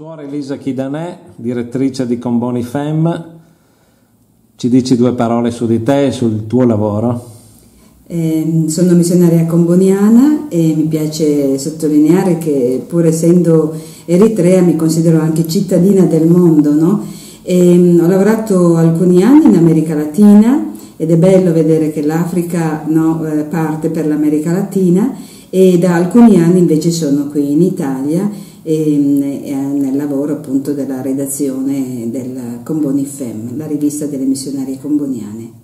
suora Elisa Chidanè, direttrice di Comboni Fem, ci dici due parole su di te e sul tuo lavoro? Eh, sono missionaria comboniana e mi piace sottolineare che pur essendo eritrea mi considero anche cittadina del mondo. No? E, ehm, ho lavorato alcuni anni in America Latina ed è bello vedere che l'Africa no, eh, parte per l'America Latina e da alcuni anni invece sono qui in Italia e, e nel lavoro appunto della redazione del Comboni Fem, la rivista delle missionarie comboniane.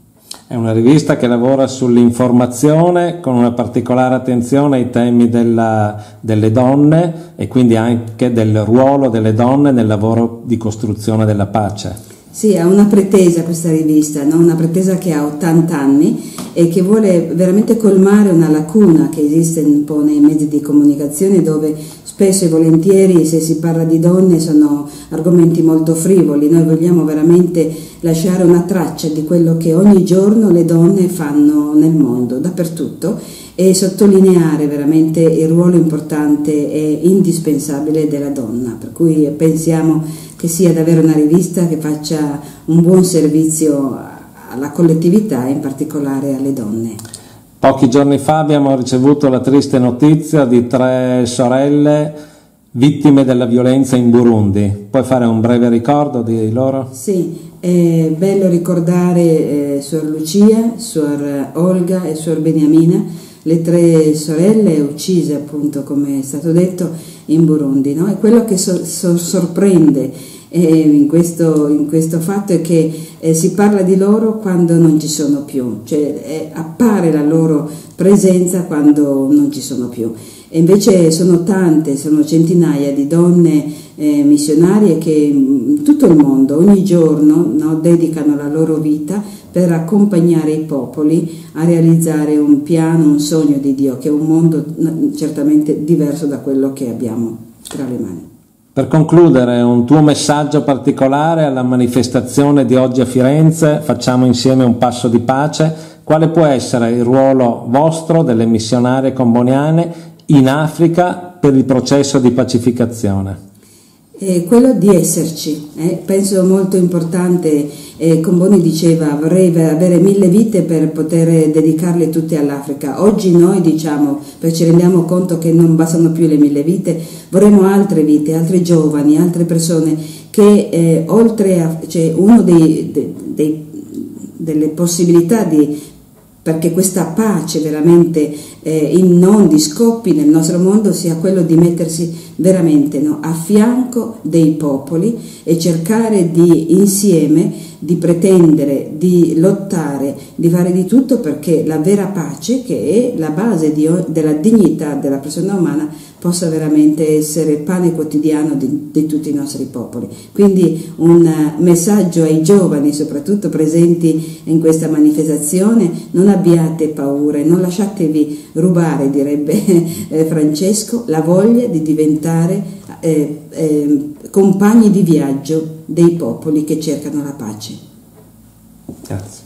È una rivista che lavora sull'informazione con una particolare attenzione ai temi della, delle donne e quindi anche del ruolo delle donne nel lavoro di costruzione della pace. Sì, ha una pretesa questa rivista, no? una pretesa che ha 80 anni e che vuole veramente colmare una lacuna che esiste un po' nei mezzi di comunicazione dove spesso e volentieri se si parla di donne sono argomenti molto frivoli, noi vogliamo veramente lasciare una traccia di quello che ogni giorno le donne fanno nel mondo, dappertutto e sottolineare veramente il ruolo importante e indispensabile della donna, per cui pensiamo che sia davvero una rivista che faccia un buon servizio alla collettività e in particolare alle donne. Pochi giorni fa abbiamo ricevuto la triste notizia di tre sorelle vittime della violenza in Burundi. Puoi fare un breve ricordo di loro? Sì, è bello ricordare eh, Suor Lucia, Suor Olga e Suor Beniamina, le tre sorelle uccise appunto come è stato detto in Burundi. No? E quello che so, so, sorprende in, questo, in, questo, fatto è che eh, si parla di loro quando non ci sono più, cioè eh, appare la loro presenza quando non ci sono più. E invece sono tante, sono centinaia di donne eh, missionarie che in tutto il mondo ogni giorno no, dedicano la loro vita per accompagnare i popoli a realizzare un piano, un sogno di Dio, che è un mondo certamente diverso da quello che abbiamo tra le mani. Per concludere, un tuo messaggio particolare alla manifestazione di oggi a Firenze, facciamo insieme un passo di pace, quale può essere il ruolo vostro delle missionarie comboniane in Africa per il processo di pacificazione? Eh, quello di esserci, eh, penso molto importante, eh, Comboni diceva vorrei avere mille vite per poter dedicarle tutte all'Africa, oggi noi diciamo, perché ci rendiamo conto che non bastano più le mille vite, vorremmo altre vite, altri giovani, altre persone che eh, oltre a, cioè uno dei, dei, dei, delle possibilità di perché questa pace veramente eh, in non di scoppi nel nostro mondo sia quello di mettersi veramente no, a fianco dei popoli e cercare di insieme di pretendere, di lottare, di fare di tutto perché la vera pace, che è la base di, della dignità della persona umana, possa veramente essere pane quotidiano di, di, tutti i nostri popoli. Quindi un messaggio ai giovani, soprattutto presenti in questa manifestazione, non abbiate paure, non lasciatevi rubare, direbbe eh, Francesco, la voglia di diventare eh, eh, compagni di viaggio dei popoli che cercano la pace. Grazie.